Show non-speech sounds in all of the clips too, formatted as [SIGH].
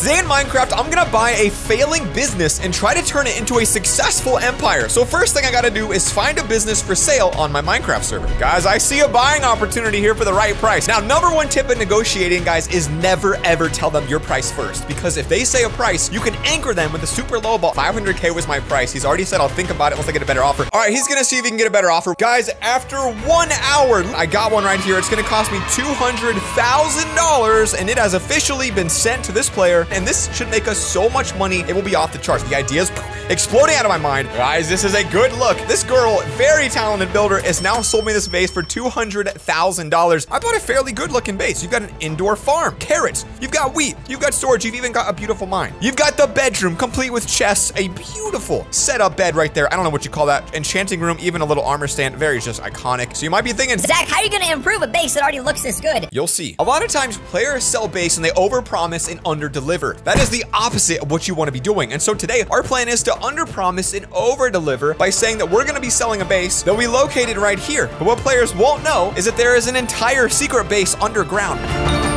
Today in Minecraft, I'm gonna buy a failing business and try to turn it into a successful empire. So first thing I gotta do is find a business for sale on my Minecraft server. Guys, I see a buying opportunity here for the right price. Now, number one tip in negotiating, guys, is never ever tell them your price first. Because if they say a price, you can anchor them with a super low ball. 500k was my price. He's already said I'll think about it once I get a better offer. All right, he's gonna see if he can get a better offer. Guys, after one hour, I got one right here. It's gonna cost me $200,000 and it has officially been sent to this player. And this should make us so much money, it will be off the charts. The idea is exploding out of my mind. Guys, this is a good look. This girl, very talented builder, has now sold me this base for $200,000. I bought a fairly good looking base. You've got an indoor farm, carrots, you've got wheat, you've got storage, you've even got a beautiful mine. You've got the bedroom complete with chests, a beautiful setup bed right there. I don't know what you call that. Enchanting room, even a little armor stand. Very just iconic. So you might be thinking, Zach, how are you gonna improve a base that already looks this good? You'll see. A lot of times players sell base and they overpromise and underdeliver. That is the opposite of what you want to be doing. And so today our plan is to underpromise and overdeliver by saying that we're going to be selling a base that we located right here. But what players won't know is that there is an entire secret base underground.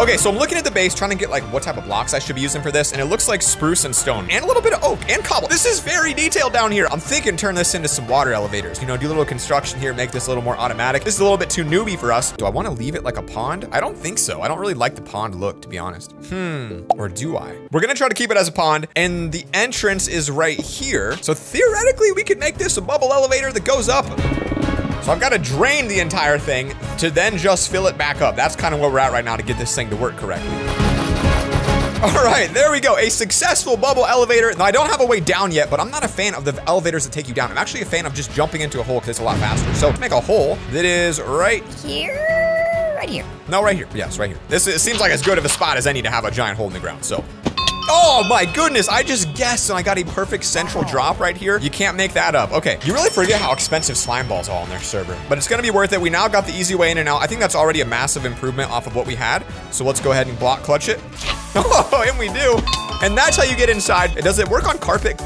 Okay, so I'm looking at the base, trying to get like what type of blocks I should be using for this, and it looks like spruce and stone, and a little bit of oak and cobble. This is very detailed down here. I'm thinking turn this into some water elevators. You know, do a little construction here, make this a little more automatic. This is a little bit too newbie for us. Do I want to leave it like a pond? I don't think so. I don't really like the pond look, to be honest. Hmm, or do I? We're gonna try to keep it as a pond, and the entrance is right here. So theoretically, we could make this a bubble elevator that goes up. So I've got to drain the entire thing to then just fill it back up. That's kind of where we're at right now to get this thing to work correctly. All right, there we go. A successful bubble elevator. Now, I don't have a way down yet, but I'm not a fan of the elevators that take you down. I'm actually a fan of just jumping into a hole because it's a lot faster. So make a hole that is right Here, right here. no, right here. Yes, right here. This it seems like as good of a spot as any to have a giant hole in the ground. So Oh my goodness, I just guessed and I got a perfect central drop right here. You can't make that up. Okay, you really forget how expensive slime balls are on their server, but it's gonna be worth it. We now got the easy way in and out. I think that's already a massive improvement off of what we had. So let's go ahead and block clutch it. [LAUGHS] Oh, and we do. And that's how you get inside. Does it work on carpet?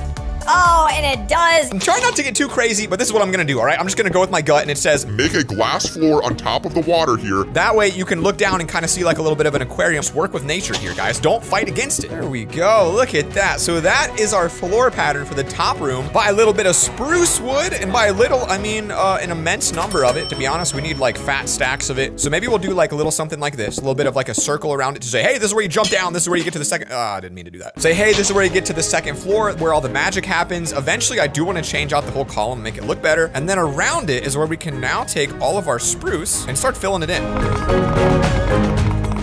Oh, and it does. I'm trying not to get too crazy, but this is what I'm gonna do, all right? I'm just gonna go with my gut and it says, Make a glass floor on top of the water here. That way you can look down and kind of see like a little bit of an aquarium. Just work with nature here, guys. Don't fight against it. There we go. Look at that. So that is our floor pattern for the top room. By a little bit of spruce wood, and by a little, I mean uh, an immense number of it. To be honest, we need like fat stacks of it. So maybe we'll do like a little something like this. A little bit of like a circle around it to say, hey, this is where you jump down. This is where you get to the second. Ah, I didn't mean to do that. Say, hey, this is where you get to the second floor where all the magic happens. Eventually, I do want to change out the whole column, make it look better. And then around it is where we can now take all of our spruce and start filling it in.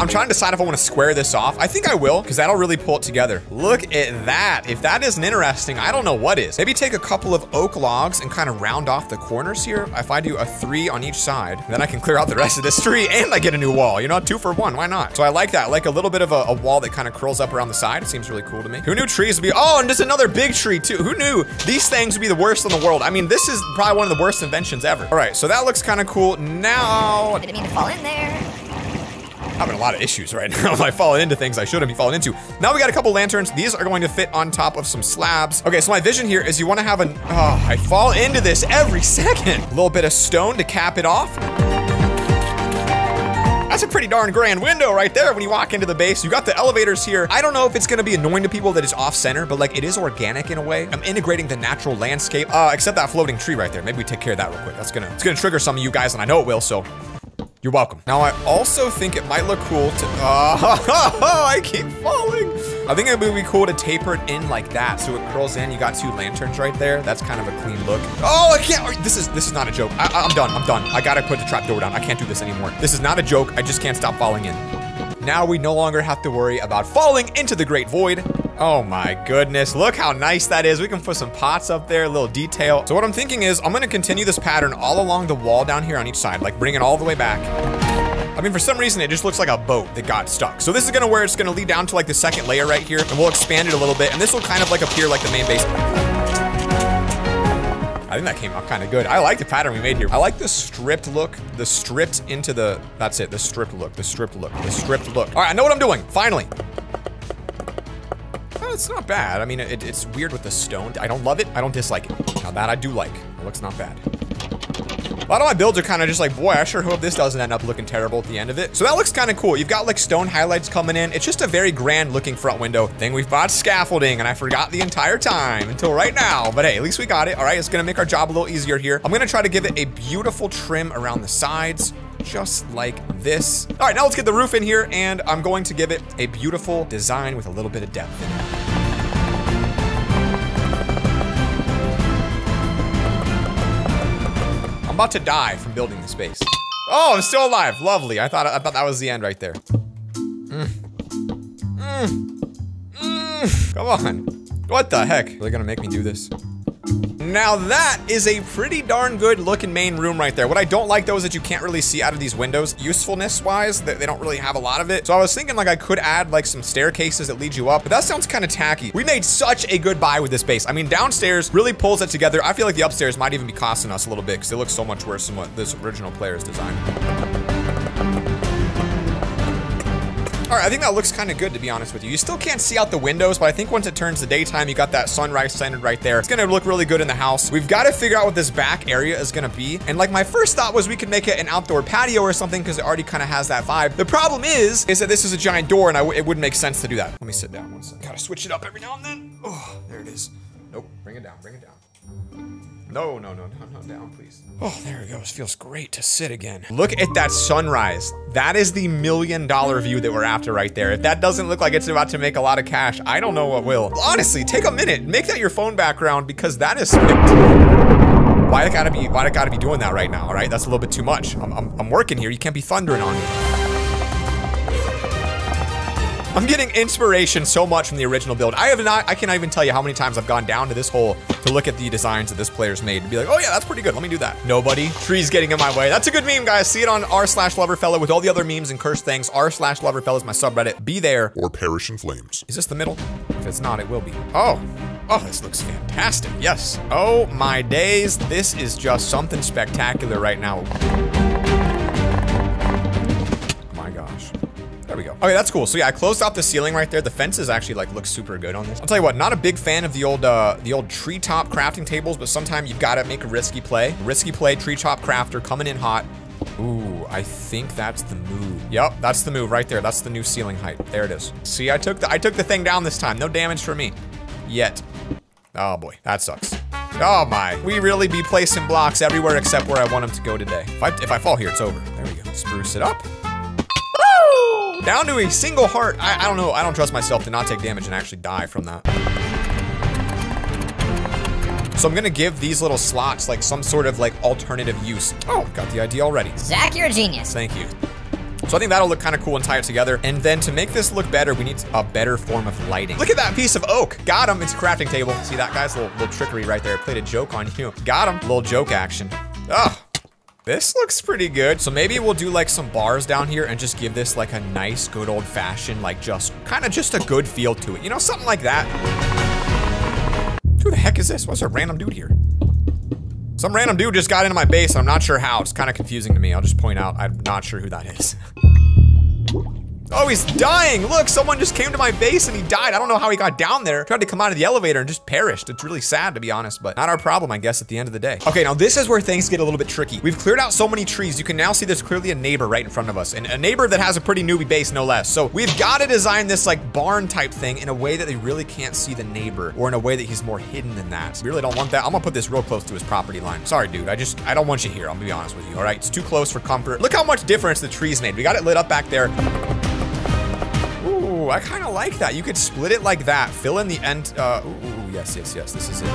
I'm trying to decide if I want to square this off. I think I will, because that'll really pull it together. Look at that. If that isn't interesting, I don't know what is. Maybe take a couple of oak logs and kind of round off the corners here. If I do a three on each side, then I can clear out the rest of this tree and I get a new wall. You know, two for one, why not? So I like that. I like a little bit of a, a wall that kind of curls up around the side. It seems really cool to me. Who knew trees would be, oh, and just another big tree too. Who knew these things would be the worst in the world? I mean, this is probably one of the worst inventions ever. All right, so that looks kind of cool. Now, I didn't mean to fall in there. Having a lot of issues right [LAUGHS] now. I fall into things I shouldn't be falling into. Now we got a couple lanterns. These are going to fit on top of some slabs. Okay, so my vision here is you want to have an, oh, I fall into this every [LAUGHS] second. A little bit of stone to cap it off. That's a pretty darn grand window right there when you walk into the base. You got the elevators here. I don't know if it's gonna be annoying to people that it's off center, but like it is organic in a way. I'm integrating the natural landscape, uh, except that floating tree right there. Maybe we take care of that real quick. That's gonna, it's gonna trigger some of you guys and I know it will, so you're welcome. Now, I also think it might look cool to, uh, [LAUGHS] I keep falling. I think it would be cool to taper it in like that so it curls in. You got two lanterns right there. That's kind of a clean look. Oh, I can't, this is, this is not a joke. I, I'm done, I'm done. I gotta put the trap door down. I can't do this anymore. This is not a joke. I just can't stop falling in. Now we no longer have to worry about falling into the great void. Oh my goodness, look how nice that is. We can put some pots up there, a little detail. So what I'm thinking is I'm gonna continue this pattern all along the wall down here on each side, like bring it all the way back. I mean, for some reason, it just looks like a boat that got stuck. So this is gonna where it's gonna lead down to like the second layer right here, and we'll expand it a little bit, and this will kind of like appear like the main base. I think that came out kind of good. I like the pattern we made here. I like the stripped look, the stripped into the, that's it, the stripped look, the stripped look, the stripped look. All right, I know what I'm doing, finally. It's not bad. I mean, it, it's weird with the stone. I don't love it. I don't dislike it. Now that I do like. It looks not bad. A lot of my builds are kind of just like, boy, I sure hope this doesn't end up looking terrible at the end of it. So that looks kind of cool. You've got like stone highlights coming in. It's just a very grand looking front window thing. We've bought scaffolding and I forgot the entire time until right now. But hey, at least we got it. All right, it's gonna make our job a little easier here. I'm gonna try to give it a beautiful trim around the sides just like this. All right, now let's get the roof in here and I'm going to give it a beautiful design with a little bit of depth in it. I'm about to die from building the space. Oh, I'm still alive. Lovely. I thought I thought that was the end right there. Mm. Mm. Mm. Come on. What the heck? Are they gonna make me do this? Now that is a pretty darn good looking main room right there. What I don't like though is that you can't really see out of these windows. Usefulness wise, they don't really have a lot of it. So I was thinking like I could add like some staircases that lead you up, but that sounds kind of tacky. We made such a good buy with this base. I mean, downstairs really pulls it together. I feel like the upstairs might even be costing us a little bit because it looks so much worse than what this original player's designed. All right, I think that looks kind of good, to be honest with you. You still can't see out the windows, but I think once it turns the daytime, you got that sunrise centered right there. It's gonna look really good in the house. We've got to figure out what this back area is gonna be. And like my first thought was we could make it an outdoor patio or something because it already kind of has that vibe. The problem is, is that this is a giant door and it wouldn't make sense to do that. Let me sit down one second. Gotta switch it up every now and then. Oh, there it is. Nope, bring it down, bring it down. No, no, no, no, no, down, please. Oh, there it goes. Feels great to sit again. Look at that sunrise. That is the million dollar view that we're after right there. If that doesn't look like it's about to make a lot of cash, I don't know what will. Honestly, take a minute. Make that your phone background because that is why I gotta be why I gotta be doing that right now, all right? That's a little bit too much. I'm, I'm, I'm working here. You can't be thundering on me. I'm getting inspiration so much from the original build. I have not, I cannot even tell you how many times I've gone down to this hole to look at the designs that this player's made to be like, oh yeah, that's pretty good. Let me do that. Nobody. Trees getting in my way. That's a good meme, guys. See it on r slash loverfella with all the other memes and cursed things. r slash loverfella is my subreddit. Be there. Or perish in flames. Is this the middle? If it's not, it will be. Oh. Oh, this looks fantastic. Yes. Oh my days. This is just something spectacular right now. There we go. Okay, that's cool. So yeah, I closed off the ceiling right there. The fences actually like look super good on this. I'll tell you what, not a big fan of the old uh, the old treetop crafting tables, but sometimes you've got to make a risky play. Risky play, treetop crafter coming in hot. Ooh, I think that's the move. Yep, that's the move right there. That's the new ceiling height. There it is. See, I took the I took the thing down this time. No damage for me. Yet. Oh boy, that sucks. Oh my. We really be placing blocks everywhere except where I want them to go today. If I, if I fall here, it's over. There we go. Spruce it up. Down to a single heart. I, I don't know. I don't trust myself to not take damage and actually die from that. So I'm gonna give these little slots like some sort of like alternative use. Oh, got the idea already. Zach, you're a genius. Thank you. So I think that'll look kind of cool and tie it together. And then to make this look better, we need a better form of lighting. Look at that piece of oak. Got him. It's a crafting table. See that guy's little, little trickery right there. Played a joke on you. Got him. Little joke action. Oh, this looks pretty good. So maybe we'll do like some bars down here and just give this like a nice, good old fashioned, like just kind of just a good feel to it. You know, something like that. Who the heck is this? What's a random dude here? Some random dude just got into my base. I'm not sure how. It's kind of confusing to me. I'll just point out I'm not sure who that is. [LAUGHS] Oh, he's dying. Look, someone just came to my base and he died. I don't know how he got down there. Tried to come out of the elevator and just perished. It's really sad, to be honest, but not our problem, I guess, at the end of the day. Okay, now this is where things get a little bit tricky. We've cleared out so many trees. You can now see there's clearly a neighbor right in front of us and a neighbor that has a pretty newbie base, no less. So we've got to design this like barn type thing in a way that they really can't see the neighbor or in a way that he's more hidden than that. We really don't want that. I'm gonna put this real close to his property line. Sorry, dude. I just, I don't want you here. I'm gonna be honest with you. All right. It's too close for comfort. Look how much difference the trees made. We got it lit up back there. I kind of like that. You could split it like that. Fill in the end. Uh, ooh, ooh, yes, yes, yes. This is it.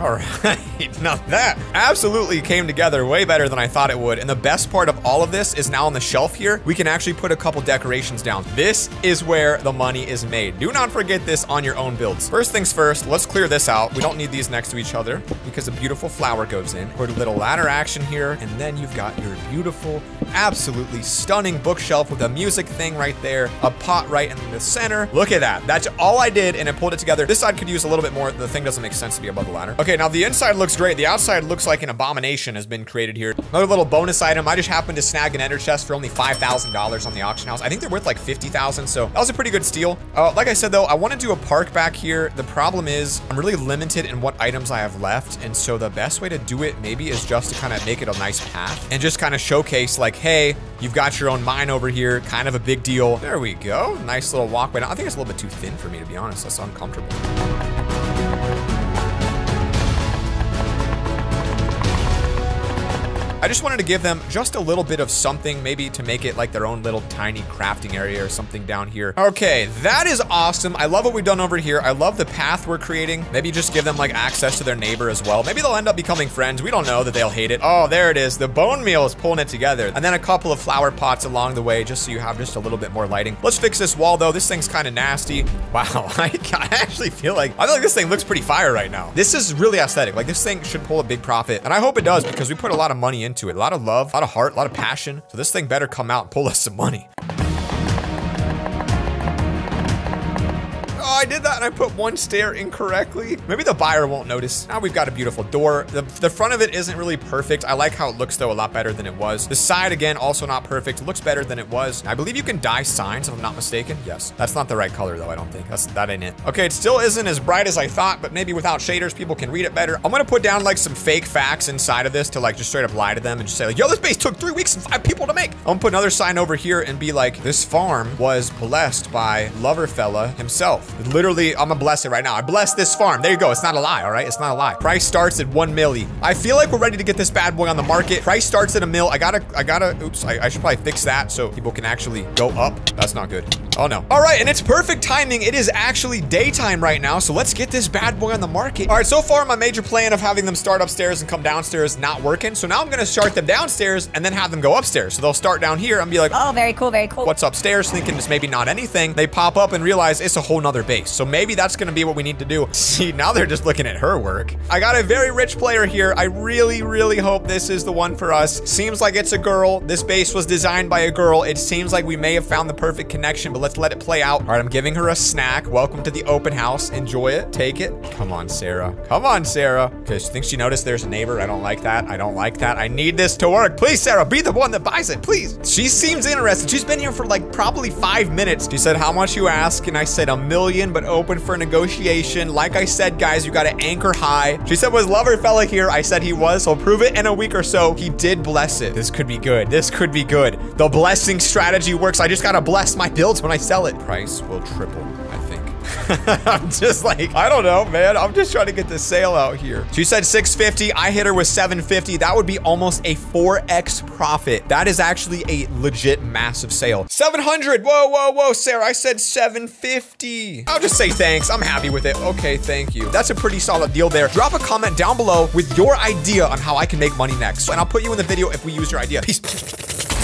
All right, [LAUGHS] [LAUGHS] now that absolutely came together way better than I thought it would. And the best part of all of this is now on the shelf here, we can actually put a couple decorations down. This is where the money is made. Do not forget this on your own builds. First things first, let's clear this out. We don't need these next to each other because a beautiful flower goes in. Put a little ladder action here, and then you've got your beautiful, absolutely stunning bookshelf with a music thing right there, a pot right in the center. Look at that. That's all I did, and it pulled it together. This side could use a little bit more. The thing doesn't make sense to be above the ladder. Okay, now the inside looks looks great. The outside looks like an abomination has been created here. Another little bonus item. I just happened to snag an ender chest for only $5,000 on the auction house. I think they're worth like 50,000, so that was a pretty good steal. Uh, like I said, though, I want to do a park back here. The problem is I'm really limited in what items I have left, and so the best way to do it maybe is just to kind of make it a nice path and just kind of showcase like, hey, you've got your own mine over here, kind of a big deal. There we go. Nice little walkway. I think it's a little bit too thin for me, to be honest. That's uncomfortable. I just wanted to give them just a little bit of something, maybe to make it like their own little tiny crafting area or something down here. Okay, that is awesome. I love what we've done over here. I love the path we're creating. Maybe just give them like access to their neighbor as well. Maybe they'll end up becoming friends. We don't know that they'll hate it. Oh, there it is. The bone meal is pulling it together. And then a couple of flower pots along the way, just so you have just a little bit more lighting. Let's fix this wall though. This thing's kind of nasty. [LAUGHS] Wow, [LAUGHS] I, actually feel like, I feel like this thing looks pretty fire right now. This is really aesthetic. Like this thing should pull a big profit. And I hope it does because we put a lot of money into it. A lot of love, a lot of heart, a lot of passion. So this thing better come out and pull us some money. I did that and I put one stair incorrectly. Maybe the buyer won't notice. Now we've got a beautiful door. The, the front of it isn't really perfect. I like how it looks though a lot better than it was. The side again, also not perfect. Looks better than it was. I believe you can dye signs if I'm not mistaken. Yes, that's not the right color though, I don't think. That's, that ain't it. Okay, it still isn't as bright as I thought, but maybe without shaders, people can read it better. I'm gonna put down like some fake facts inside of this to like just straight up lie to them and just say like, yo, this base took three weeks and five people to make. I'm gonna put another sign over here and be like, this farm was blessed by Loverfella himself. Literally, I'm gonna bless it right now. I bless this farm. There you go. It's not a lie, all right? It's not a lie. Price starts at one milli. I feel like we're ready to get this bad boy on the market. Price starts at a mill. I gotta, I gotta, oops, I, I should probably fix that so people can actually go up. That's not good. Oh no. All right, and it's perfect timing. It is actually daytime right now, so let's get this bad boy on the market. All right, so far my major plan of having them start upstairs and come downstairs not working. So now I'm gonna start them downstairs and then have them go upstairs. So they'll start down here and be like, Oh, very cool, very cool. what's upstairs, thinking it's maybe not anything. They pop up and realize it's a whole nother base. So maybe that's gonna be what we need to do. [LAUGHS] See, now they're just looking at her work. I got a very rich player here. I really, really hope this is the one for us. Seems like it's a girl. This base was designed by a girl. It seems like we may have found the perfect connection, but let's let it play out. All right, I'm giving her a snack. Welcome to the open house. Enjoy it. Take it. Come on, Sarah. Come on, Sarah. Okay, she thinks she noticed there's a neighbor. I don't like that. I don't like that. I need this to work. Please, Sarah, be the one that buys it, please. She seems interested. She's been here for like probably five minutes. She said, how much you ask? And I said, a million, but open for negotiation. Like I said, guys, you got to anchor high. She said, was lover fella here? I said he was, so prove it in a week or so. He did bless it. This could be good. This could be good. The blessing strategy works. I just got to bless my builds when I sell it. Price will triple, I think. [LAUGHS] I'm just like, I don't know, man. I'm just trying to get the sale out here. She said 650. I hit her with 750. That would be almost a 4x profit. That is actually a legit massive sale. 700. Whoa, whoa, whoa, Sarah. I said 750. I'll just say thanks. I'm happy with it. Okay, thank you. That's a pretty solid deal there. Drop a comment down below with your idea on how I can make money next. And I'll put you in the video if we use your idea. Peace.